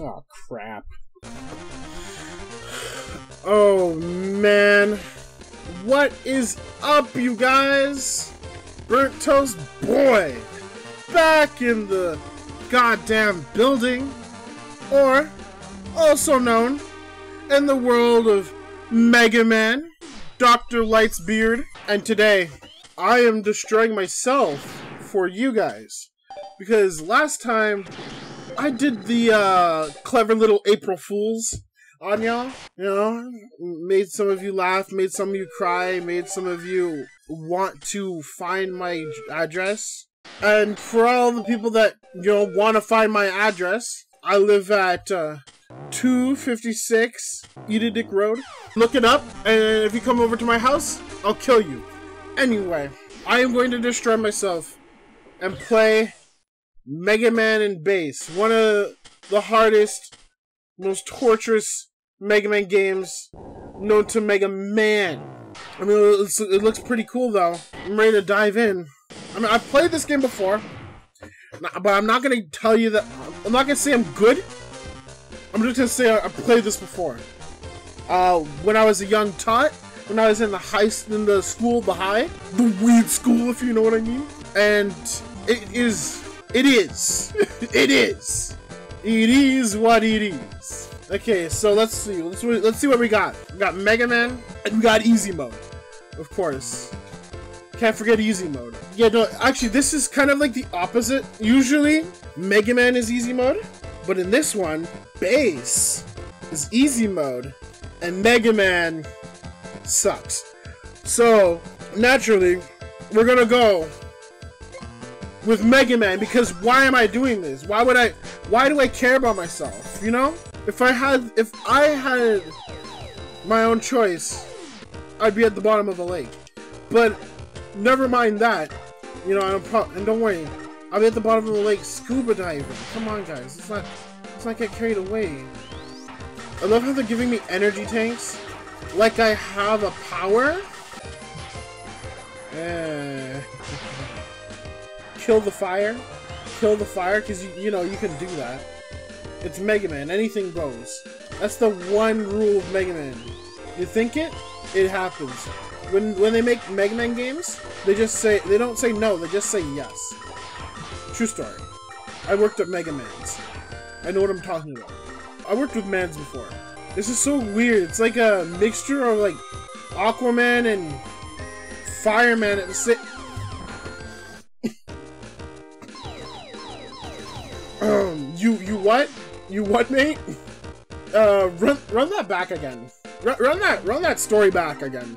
Oh, crap. Oh, man. What is up, you guys? Burnt Toast Boi! Back in the goddamn building. Or, also known in the world of Mega Man, Dr. Lightsbeard. And today, I am destroying myself for you guys. Because last time, I did the uh, clever little April Fools on y'all. You know, made some of you laugh, made some of you cry, made some of you want to find my address. And for all the people that, you know, want to find my address, I live at uh, 256 Ededick Road. Look it up, and if you come over to my house, I'll kill you. Anyway, I am going to destroy myself and play Mega Man and Bass, one of the hardest, most torturous Mega Man games known to Mega Man. I mean, it looks pretty cool though. I'm ready to dive in. I mean, I've played this game before, but I'm not gonna tell you that. I'm not gonna say I'm good. I'm just gonna say I played this before. Uh, when I was a young tot, when I was in the high, in the school, the high, the weed school, if you know what I mean. And it is, it is, it is, it is what it is. Okay, so let's see, let's let's see what we got. We got Mega Man, and we got Easy Mode, of course. Can't forget easy mode. Yeah, no, actually, this is kind of like the opposite. Usually, Mega Man is easy mode, but in this one, Bass is easy mode, and Mega Man sucks. So, naturally, we're gonna go with Mega Man because why am I doing this? Why would I? Why do I care about myself? You know, if I had, if I had my own choice, I'd be at the bottom of the lake. But never mind that. You know, and, and don't worry, I'll be at the bottom of the lake scuba diving. Come on, guys, let's not let's not get carried away. I love how they're giving me energy tanks, like I have a power. Eh. Kill the fire, kill the fire, because you you know you can do that. It's Mega Man, anything goes. That's the one rule of Mega Man. You think it, it happens when when they make Mega Man games, they just say they don't say no, they just say yes. True story. I worked at Mega Man's. I know what I'm talking about. I worked with Mans before. This is so weird. It's like a mixture of like Aquaman and Fireman at the same. What? You what, mate? Uh, run run that back again. Run, run that run that story back again.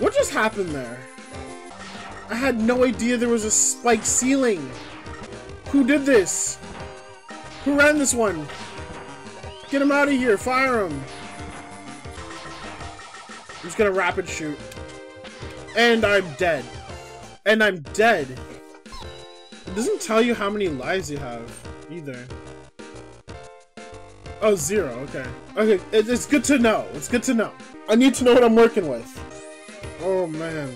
What just happened there? I had no idea there was a spike ceiling. Who did this? Who ran this one? Get him out of here. Fire him. I'm just gonna rapid shoot. And I'm dead. And I'm dead. It doesn't tell you how many lives you have, either. Oh, zero. Okay. Okay, it's good to know. It's good to know. I need to know what I'm working with. Oh man.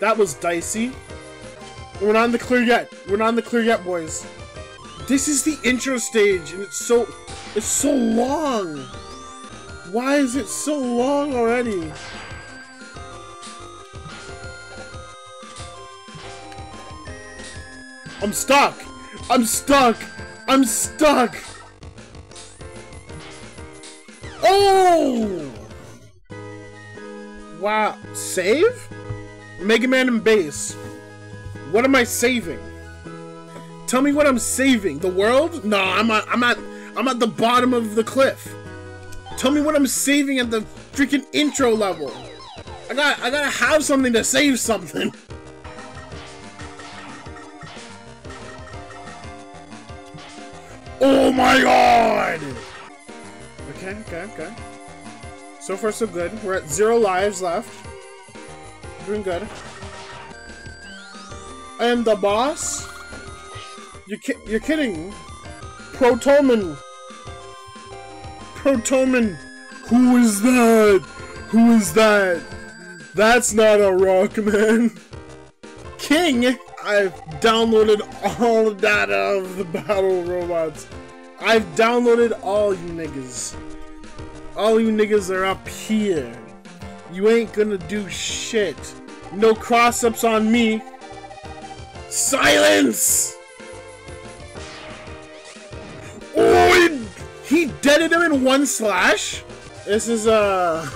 That was dicey. We're not in the clear yet. We're not in the clear yet, boys. This is the intro stage, and it's so... It's so long! Why is it so long already? I'm stuck! I'm stuck! I'm stuck! Oh! Wow. Save? Mega Man and Bass. What am I saving? Tell me what I'm saving. The world? No, I'm at, I'm at I'm at the bottom of the cliff. Tell me what I'm saving at the freaking intro level. I got I gotta have something to save something. Oh my god! Okay, okay, okay. So far, so good. We're at zero lives left. Doing good. I am the boss? You ki you're kidding. Protoman. Protoman. Who is that? Who is that? That's not a rock, man. King! I've downloaded all the data of the battle robots. I've downloaded all you niggas. All you niggas are up here. You ain't gonna do shit. No cross-ups on me. Silence! Oh, he, he deaded him in one slash? This is, uh,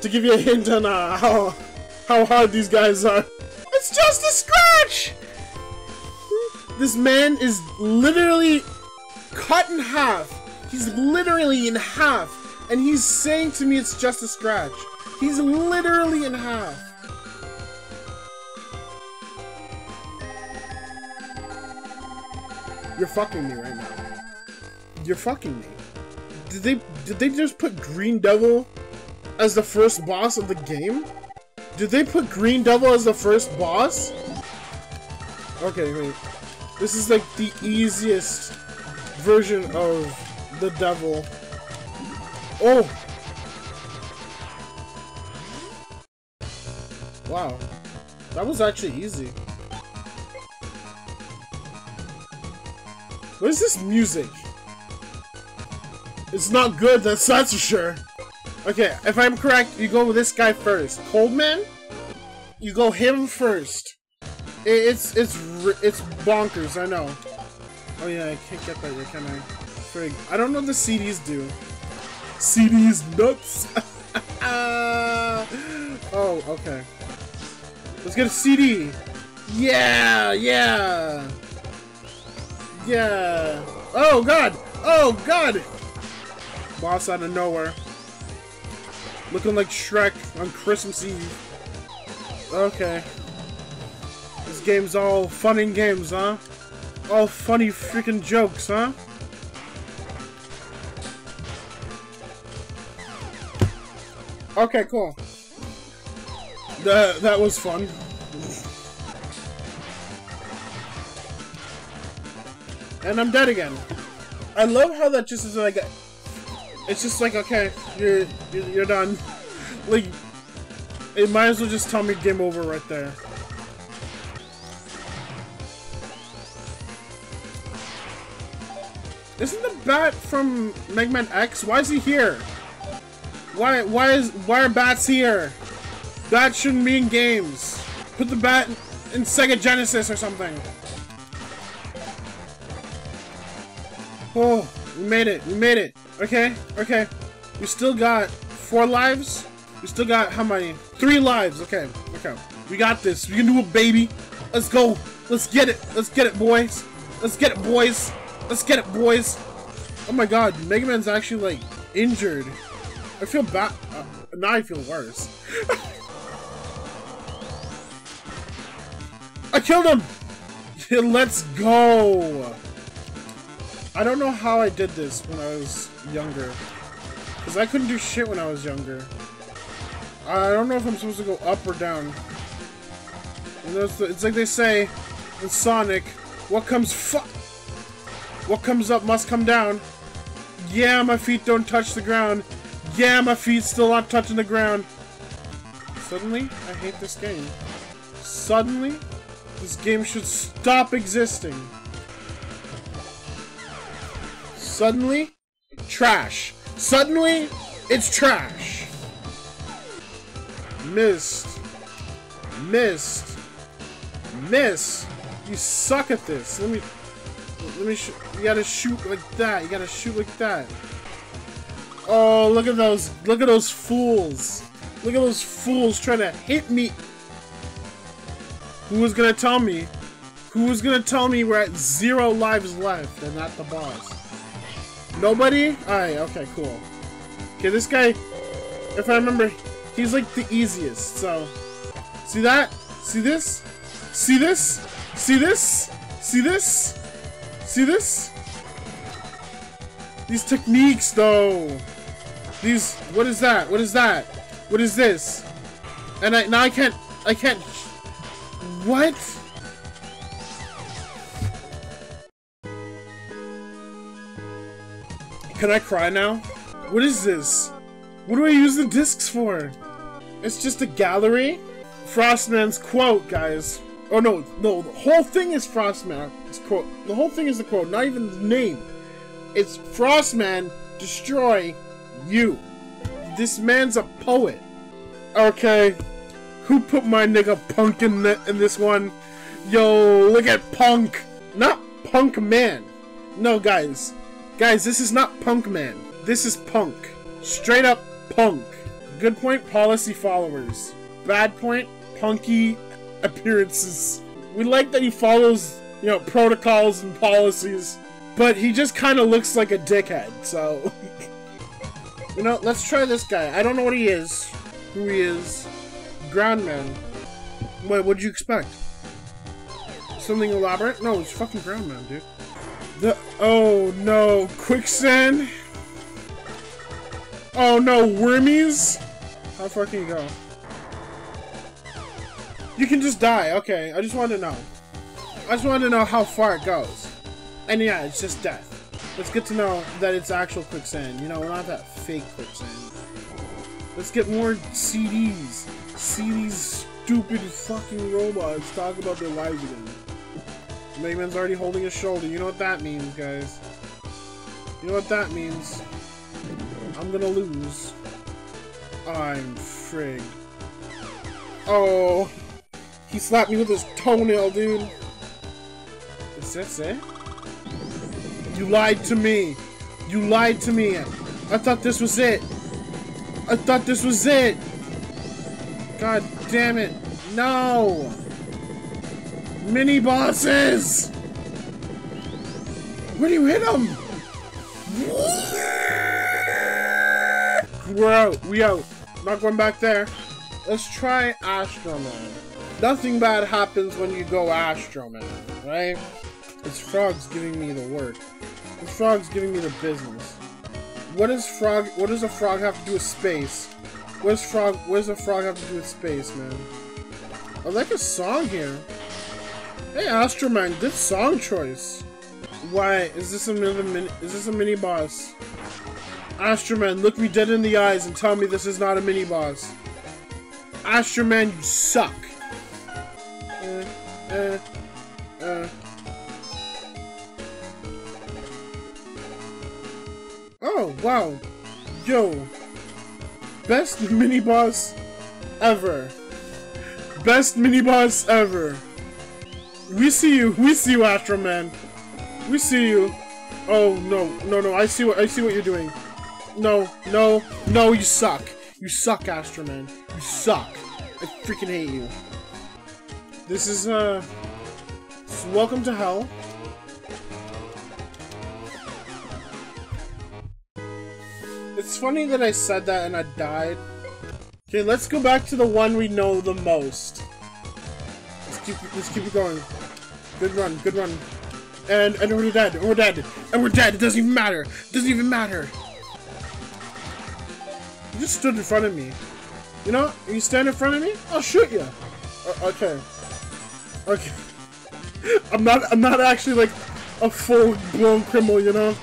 to give you a hint on uh, how, how hard these guys are. It's just a scratch! This man is literally cut in half. He's literally in half. And he's saying to me it's just a scratch. He's literally in half. You're fucking me right now. You're fucking me. Did they did they just put Green Devil as the first boss of the game? Did they put Green Devil as the first boss? Okay, wait. This is like the easiest version of the devil. Oh! Wow. That was actually easy. What is this music? It's not good, that's, that's for sure. Okay, if I'm correct, you go with this guy first. Coldman? You go him first. It's, it's, it's bonkers, I know. Oh yeah, I can't get that yet, can I? Frig. I don't know the CDs do. CDs nuts! oh, okay. Let's get a CD! Yeah, yeah! Yeah. Oh god. Oh god. Boss out of nowhere. Looking like Shrek on Christmas Eve. Okay. This game's all fun and games, huh? All funny freaking jokes, huh? Okay, cool. That that was fun. And I'm dead again. I love how that just is like, it's just like, okay, you're, you're, you're done. Like, it might as well just tell me game over right there. Isn't the bat from Mega Man X? Why is he here? Why, why is, why are bats here? That shouldn't be in games. Put the bat in Sega Genesis or something. Oh, we made it. We made it. Okay, okay. We still got four lives. We still got how many? Three lives. Okay, okay. We got this. We can do it, baby. Let's go. Let's get it. Let's get it, boys. Let's get it, boys. Let's get it, boys. Oh my god, Mega Man's actually, like, injured. I feel bad. Uh, now I feel worse. I killed him! Let's go! I don't know how I did this when I was younger. Because I couldn't do shit when I was younger. I don't know if I'm supposed to go up or down. Know, it's, like they say in Sonic, what comes fu- What comes up must come down. Yeah, my feet don't touch the ground. Yeah, my feet still not touching the ground. Suddenly, I hate this game. Suddenly, this game should stop existing. Suddenly, trash. Suddenly, it's trash. Missed. Missed. Miss. You suck at this. Let me. Let me. you gotta shoot like that. You gotta shoot like that. Oh, look at those. Look at those fools. Look at those fools trying to hit me. Who was gonna tell me? Who was gonna tell me we're at zero lives left and not the boss? Nobody? Alright, okay, cool. Okay, this guy, if I remember, he's like the easiest, so... See that? See this? See this? See this? See this? See this? These techniques, though. These, what is that? What is that? What is this? And I, now I can't, I can't, what? Can I cry now? What is this? What do I use the discs for? It's just a gallery? Frostman's quote, guys. Oh no, no, the whole thing is Frostman's quote. The whole thing is the quote, not even the name. It's Frostman destroy you. This man's a poet. Okay, who put my nigga Punk in, the, in this one? Yo, look at Punk. Not Punk Man. No, guys. Guys, this is not Punk Man. This is Punk. Straight up Punk. Good point, policy followers. Bad point, punky appearances. We like that he follows, you know, protocols and policies, but he just kind of looks like a dickhead, so... you know, let's try this guy. I don't know what he is, who he is. Groundman. What, what'd you expect? Something elaborate? No, it's fucking Groundman, dude. The- oh no, quicksand? Oh no, wormies? How far can you go? You can just die, okay. I just wanted to know. I just wanted to know how far it goes. And yeah, it's just death. Let's get to know that it's actual quicksand. You know, not that fake quicksand. Let's get more CDs. See these stupid fucking robots talk about their lives again. Mega already holding his shoulder. You know what that means, guys. You know what that means. I'm gonna lose. I'm frig. Oh, he slapped me with his toenail, dude. Is this it? You lied to me. You lied to me. I thought this was it. I thought this was it. God damn it. No. Mini bosses. Where do you hit them? We're out. We out. Not going back there. Let's try Astro Man. Nothing bad happens when you go Astro Man, right? It's Frog's giving me the work. This Frog's giving me the business. What does Frog? What does a frog have to do with space? What does Frog? What does a frog have to do with space, man? I like a song here. Hey, Astroman, good song choice. Why is this another mini? Is this a mini boss? Astroman, look me dead in the eyes and tell me this is not a mini boss. Astroman, you suck. Uh, uh, uh. Oh, wow. Yo. Best mini boss ever. Best mini boss ever. We see you. We see you, Astroman. We see you. Oh no, no, no! I see what I see what you're doing. No, no, no! You suck. You suck, Astroman. You suck. I freaking hate you. This is uh. welcome to hell. It's funny that I said that and I died. Okay, let's go back to the one we know the most. Let's keep let's keep it going. Good run, good run. And and we're dead, and we're dead, and we're dead. It doesn't even matter. It doesn't even matter. You just stood in front of me. You know, you stand in front of me, I'll shoot you. Uh, okay. Okay. I'm not. I'm not actually like a full-blown criminal, you know.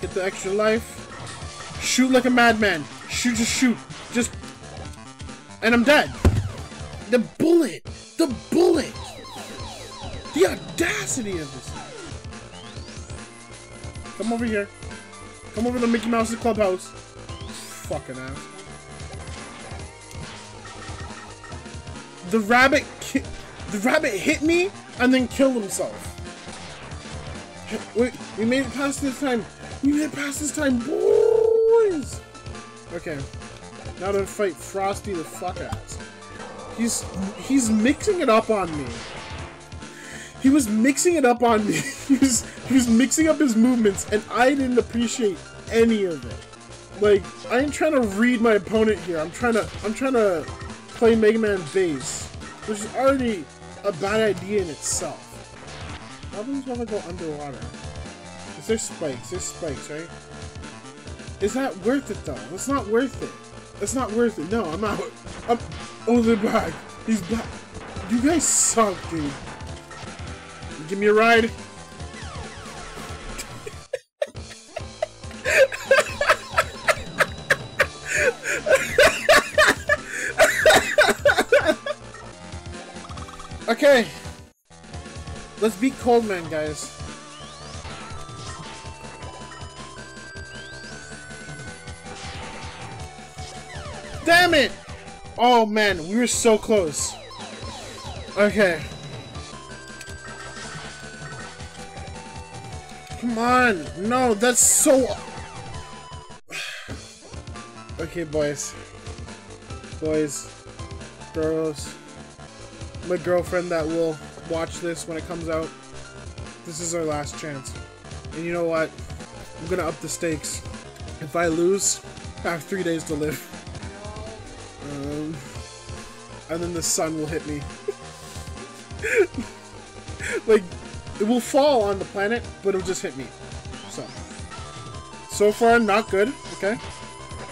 Get the extra life. Shoot like a madman. Shoot, just shoot. Just. And I'm dead. The bullet. The bullet. The audacity of this. Come over here. Come over to Mickey Mouse's clubhouse. Fucking ass. The rabbit the rabbit hit me and then killed himself. Wait, we made it past this time. We made it past this time, boys. Okay, now to fight Frosty the fuck ass. He's he's mixing it up on me. He was mixing it up on me. he was he was mixing up his movements, and I didn't appreciate any of it. Like I ain't trying to read my opponent here. I'm trying to I'm trying to play Mega Man Bass, which is already a bad idea in itself. How happens want to go underwater? Is there spikes? There's spikes, right? Is that worth it though? It's not worth it. It's not worth it. No, I'm not. I'm. They're back. He's back. You guys suck, dude. Give me a ride. okay. Let's beat Coldman, guys. Damn it! Oh man, we were so close. Okay. Come on! No, that's so... okay, boys. Boys. Girls. My girlfriend that will watch this when it comes out. This is our last chance. And you know what? I'm gonna up the stakes. If I lose, I have three days to live. And then the sun will hit me. like, it will fall on the planet, but it'll just hit me. So. So far, not good. Okay.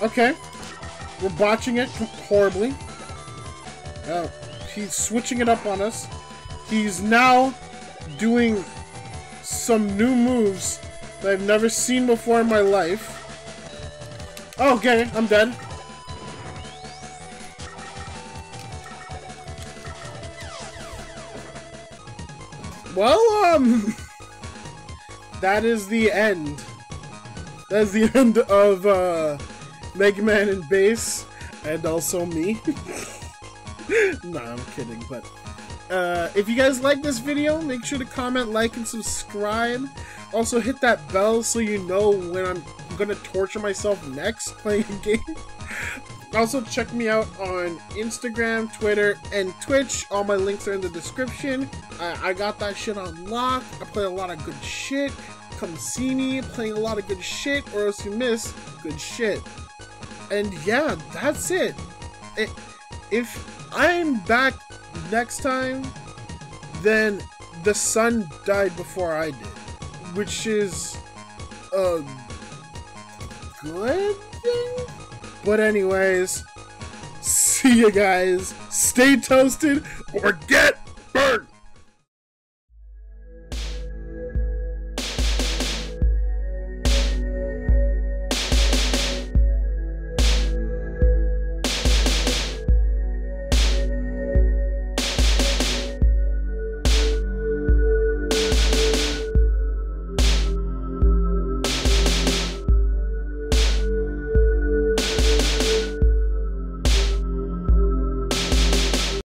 Okay. We're botching it horribly. Uh, he's switching it up on us. He's now doing some new moves that I've never seen before in my life. Oh, okay, I'm dead. Well, um... that is the end. That is the end of, uh... Mega Man and Bass, and also me. nah, I'm kidding, but... Uh, if you guys like this video, make sure to comment, like, and subscribe. Also, hit that bell so you know when I'm gonna torture myself next playing a game. Also, check me out on Instagram, Twitter, and Twitch. All my links are in the description. I, I got that shit on lock. I play a lot of good shit. Come see me playing a lot of good shit, or else you miss good shit. And yeah, that's it. it if I'm back next time, then the sun died before I did. Which is a good thing? But anyways, see you guys. Stay toasted or get